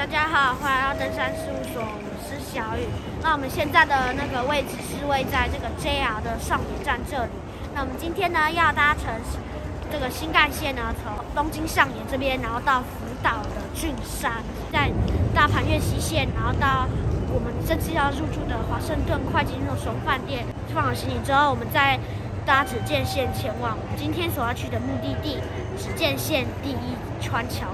大家好，欢迎来到登山事务所，我是小雨。那我们现在的那个位置是位在这个 JR 的上野站这里。那我们今天呢要搭乘这个新干线呢，从东京上野这边，然后到福岛的郡山，在大盘越西线，然后到我们这次要入住的华盛顿快金肉松饭店放好行李之后，我们再搭指见线前往今天所要去的目的地——指见线第一川桥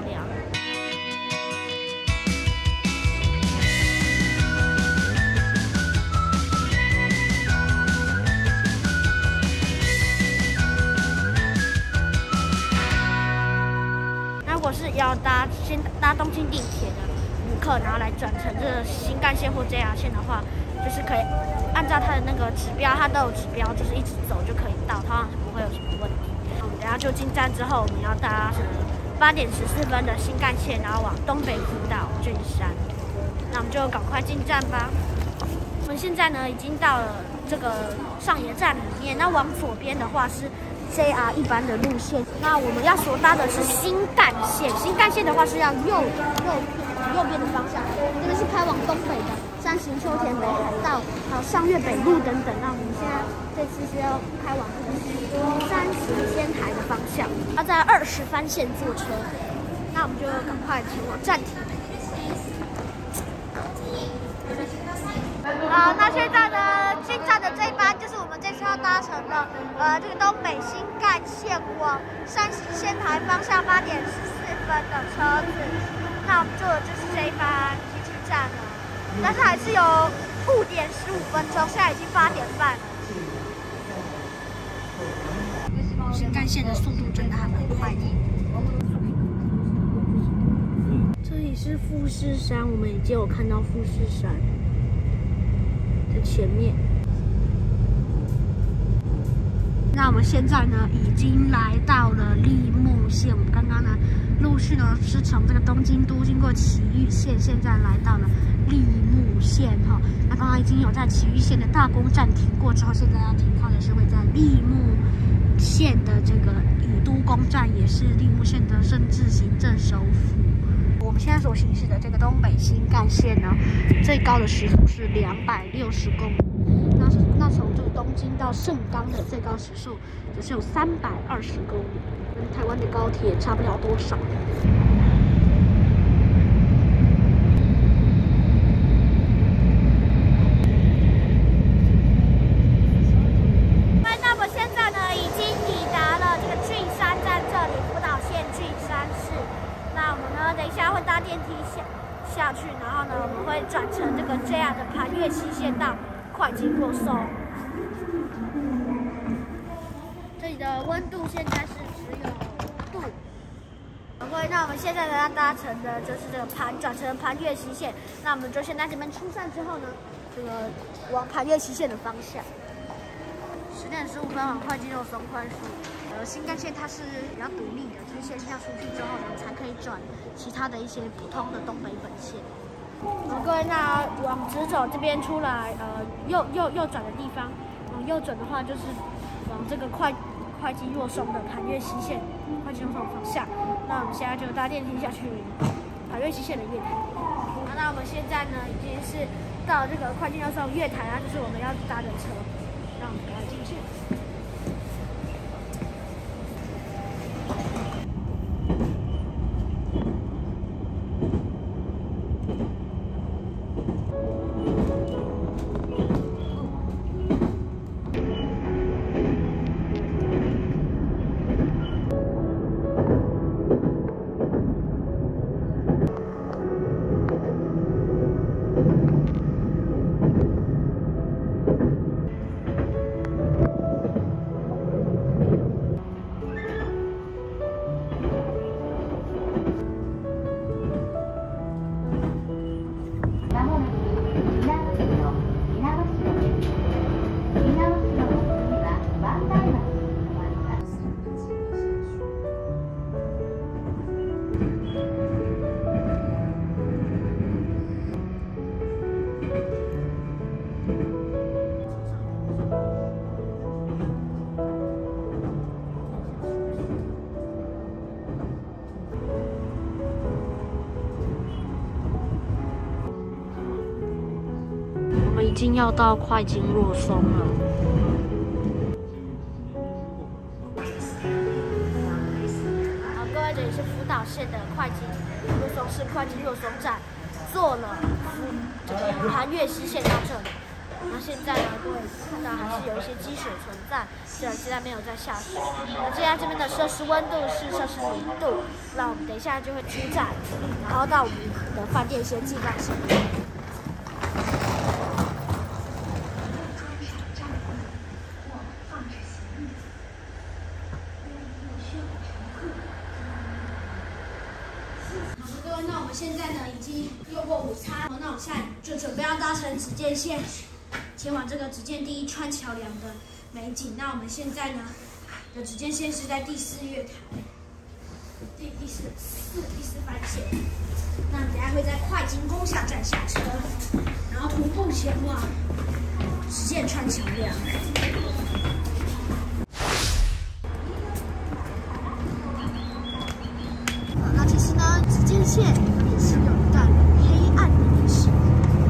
要搭先搭东京地铁的旅客，然后来转乘这个新干线或 JR 线的话，就是可以按照它的那个指标，它都有指标，就是一直走就可以到，通常是不会有什么问题。我们等下就进站之后，我们要搭八点十四分的新干线，然后往东北福岛郡山。那我们就赶快进站吧。我们现在呢已经到了这个上野站里面，那往左边的话是 JR 一般的路线，那我们要所搭的是新干线。新干线的话是要右右右边的方向，这个是开往东北的山形秋田北海道，还有上越北路等等。那我们现在这次是要开往山形仙台的方向，要在二十番线坐车。那我们就赶快前往站体。好，那现在呢，进站的这一班就是我们这次要搭乘的，呃，这个东北新干线往山形仙台方向八点十四分的车子。那我们坐的就是这一班进站了，但是还是有误点十五分钟，现在已经八点半了。新干线的速度真的还蛮快的。这里是富士山，我们已经有看到富士山。前面，那我们现在呢，已经来到了立木县。我们刚刚呢，陆续呢是从这个东京都经过埼玉县，现在来到了立木县哈。那刚刚已经有在埼玉县的大宫站停过之后，现在要停靠的是会在立木县的这个宇都宫站，也是立木县的甚至行政首府。我们现在所行驶的这个东北新干线呢，最高的时速是两百六十公里。那那从这个东京到盛冈的最高时速只是有三百二十公里，跟台湾的高铁差不了多少。那么现在呢，已经抵达了这个郡山站这里，福岛县郡山市。那我们呢，等一下会搭电梯下下去，然后呢，我们会转乘这个这样的盘越西线到会津若松。这里的温度现在是只有度。各位，那我们现在呢要搭乘的就是这个盘转乘盘越西线。那我们就先在这边出站之后呢，这个往盘越西线的方向。十点十五分往会津若松快速。呃，新干线它是比较独立的，就是线要出去之后呢，才可以转其他的一些普通的东北本线。好，各位，那往直走这边出来，呃，右右右转的地方，往右转的话就是往这个快快计若松的盘越西线快计若松方向。那我们现在就搭电梯下去盘越西线的月台。好，那我们现在呢已经是到这个快津若松月台啊，就是我们要搭的车，那我们要到快金若松了。好，各位，这里是福岛县的会津若松市会津若松站，坐了这个盘越西线到这里。那现在呢，各位看到还是有一些积水存在，虽然现在没有在下雪。那现在这边的设施温度是摄氏零度，那我们等一下就会出站，然后到我们的饭店先进站行。好的，各位，那我们现在呢已经用过午餐，那我们现在就准备要搭乘紫箭线前往这个只见第一穿桥梁的美景。那我们现在呢的直线线是在第四月台，第第四四第四番线。那等下会在快金宫下站下车，然后徒步前往只见穿桥梁。呃那其实呢，紫箭线也是有一段黑暗的历史。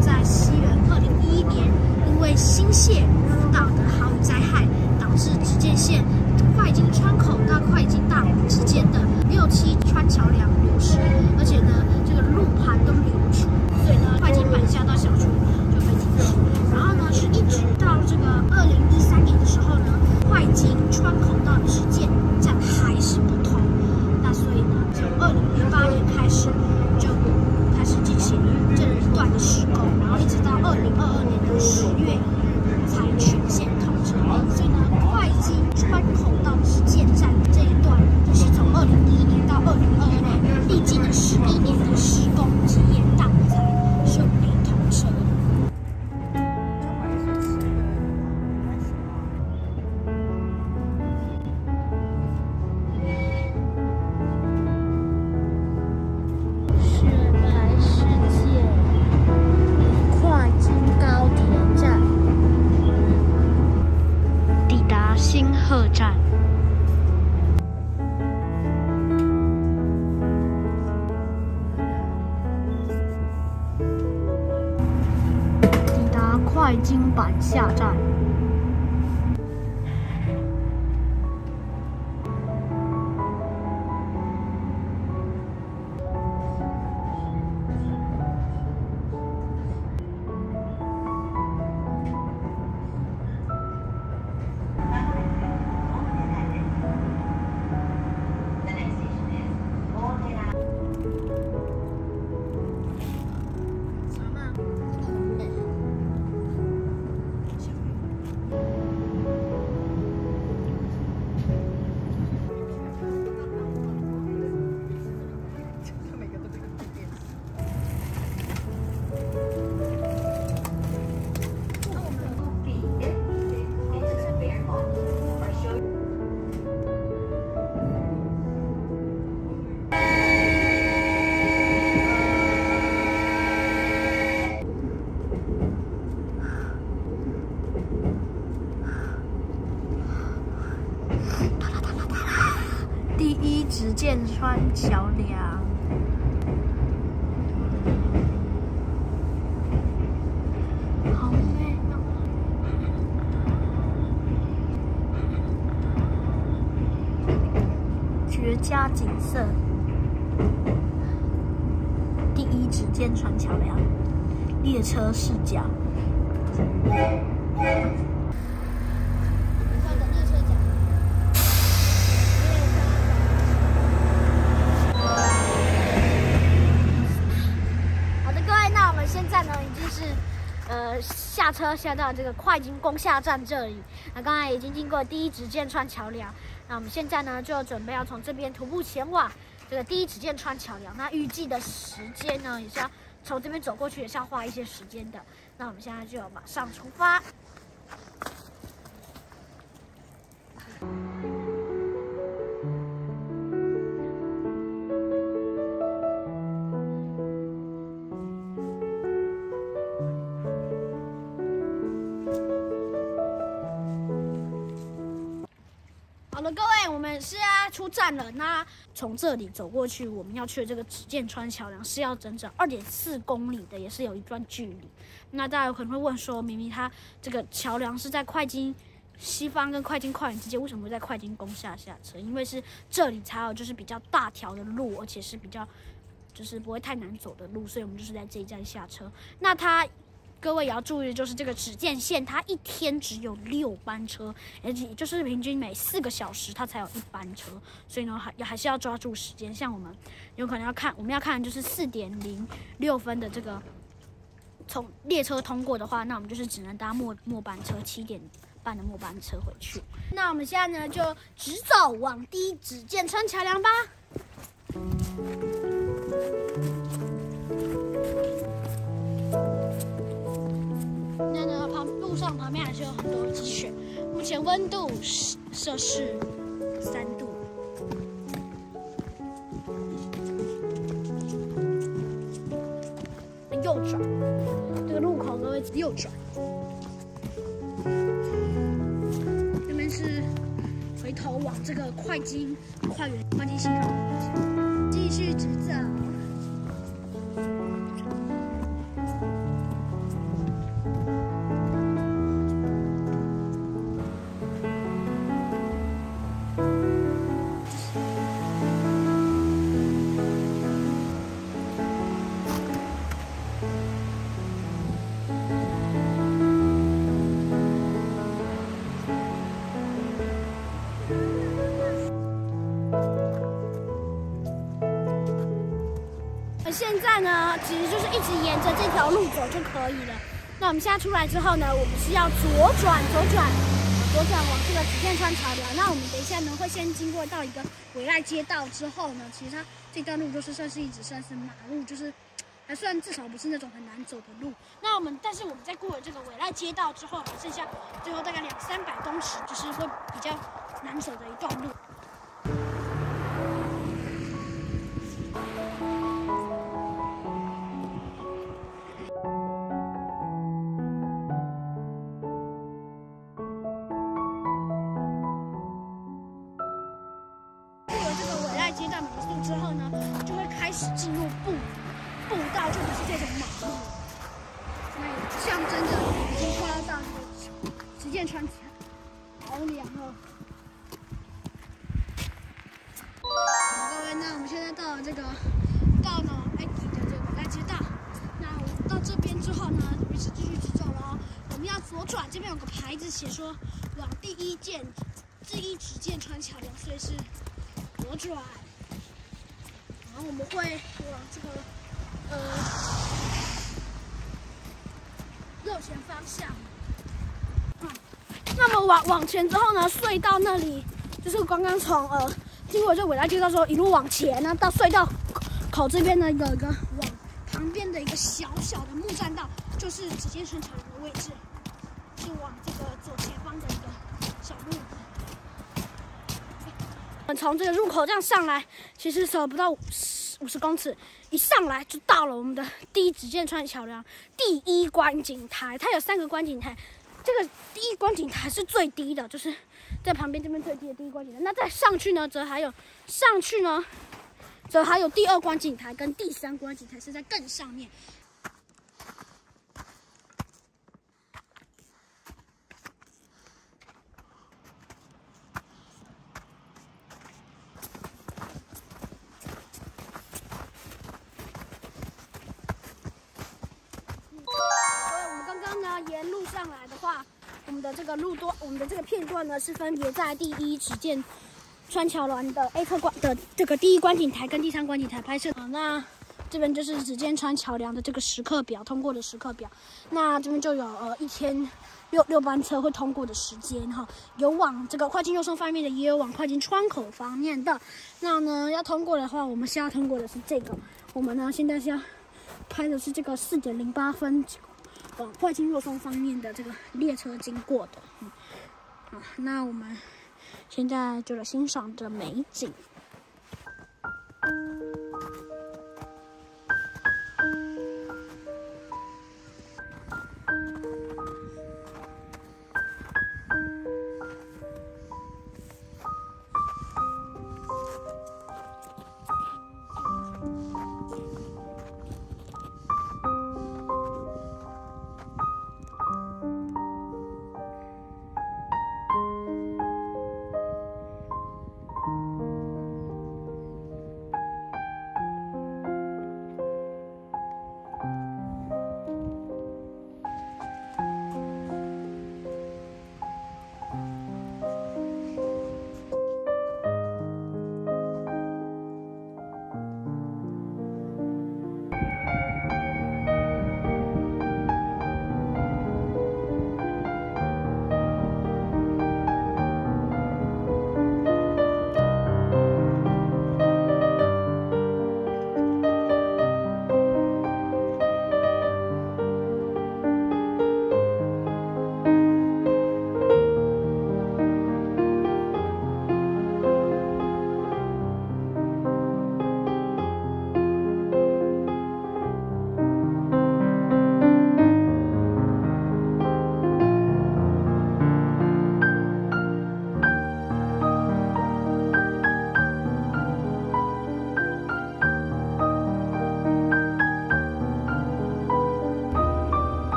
在西元二零一一年，因为新泻福岛的豪雨灾害，导致紫箭线会津川口到会津大湖之间的六七川桥梁流失，而且呢，这个路盘都流出，所以呢，会津板下到小处就被停止。然后呢，是一直到这个二零一三年的时候呢，窗口到直箭站还是不通。那所以呢，从二零零八佳景色。第一直箭川桥梁，列车视角。快等列车讲。好的，各位，那我们现在呢已经是呃下车下到这个会津宫下站这里。那刚才已经经过第一直箭川桥梁，那我们现在呢就准备要从这边徒步前往这个第一直箭川桥梁。那预计的时间呢也是要从这边走过去，也是要花一些时间的。那我们现在就马上出发。出站了。那从这里走过去，我们要去的这个只见川桥梁是要整整二点四公里的，也是有一段距离。那大家有可能会问说，明明它这个桥梁是在快金西方跟快金跨园之间，为什么会在快金宫下下车？因为是这里才有就是比较大条的路，而且是比较就是不会太难走的路，所以我们就是在这一站下车。那它。各位也要注意，就是这个只见线，它一天只有六班车，而且就是平均每四个小时它才有一班车，所以呢还还是要抓住时间。像我们有可能要看，我们要看就是四点零六分的这个从列车通过的话，那我们就是只能搭末末班车，七点半的末班车回去。那我们现在呢就直走往第一只见川桥梁吧。那呢，旁路上旁边还是有很多积雪，目前温度是摄氏三度。右转，这个路口的位置右转。这边是回头往这个快金快园快金西口，继续直走。现在呢，其实就是一直沿着这条路走就可以了。那我们现在出来之后呢，我们是要左转，左转，左转往这个紫片川桥梁。那我们等一下呢，会先经过到一个委赖街道之后呢，其实它这段路就是算是一直算是马路，就是还算至少不是那种很难走的路。那我们，但是我们在过了这个委赖街道之后，还剩下最后大概两三百公尺，就是会比较难走的一段路。现在到了这个到了埃及的这个大街道。那我到这边之后呢，于是继续直走了。我们要左转，这边有个牌子写说往第一剑第一直箭穿桥梁，所以是左转。然后我们会往这个呃右前方向，那么往往前之后呢，隧道那里就是刚刚从呃经过这伟大街道之后一路往前呢，到隧道口这边呢有一个往旁边的一个小小的木栈道，就是直接顺桥梁的位置，是往这个左前方的一个小路。我们从这个入口这样上来，其实走不到五十五十公尺，一上来就到了我们的第一只见川桥梁第一观景台。它有三个观景台，这个第一观景台是最低的，就是在旁边这边最低的第一观景台。那再上去呢，则还有上去呢，则还有第二观景台跟第三观景台是在更上面。的这个路段，我们的这个片段呢，是分别在第一只见川桥峦的 A 侧观的这个第一观景台跟第三观景台拍摄。好，那这边就是只见川桥梁的这个时刻表，通过的时刻表。那这边就有呃一天六六班车会通过的时间哈，有往这个快进右送方面的，也有往快进窗口方面的。那呢，要通过的话，我们需要通过的是这个。我们呢，现在是要拍的是这个四点零八分。往快进若松方面的这个列车经过的，嗯，好，那我们现在就来欣赏这美景。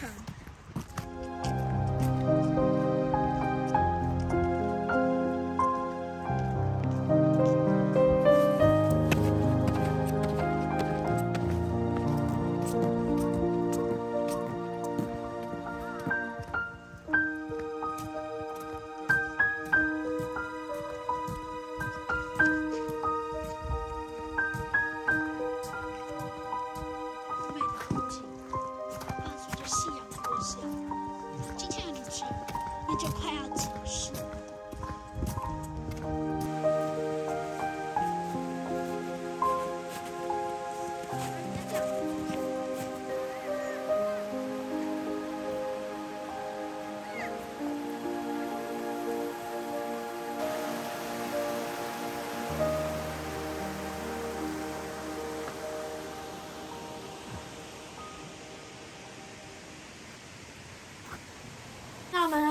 入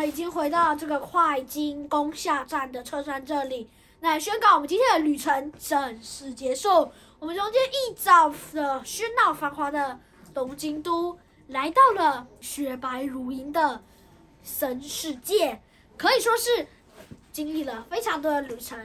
已经回到这个快金宫下站的车站这里，那宣告我们今天的旅程正式结束。我们从今天一早的喧闹繁华的东京都，来到了雪白如银的神世界，可以说是经历了非常多的旅程。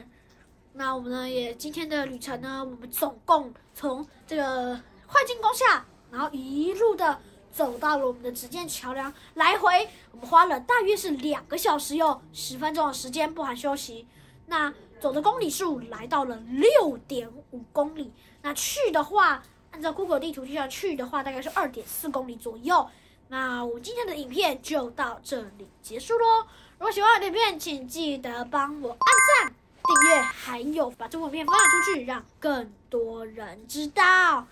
那我们呢也今天的旅程呢，我们总共从这个快金宫下，然后一路的走到了我们的只见桥梁，来回我们花了大约是两个小时又十分钟的时间，不含休息。那走的公里数来到了六点五公里，那去的话，按照 Google 地图计算去的话，大概是二点四公里左右。那我们今天的影片就到这里结束喽。如果喜欢我的影片，请记得帮我按赞、订阅，还有把这部影片分享出去，让更多人知道。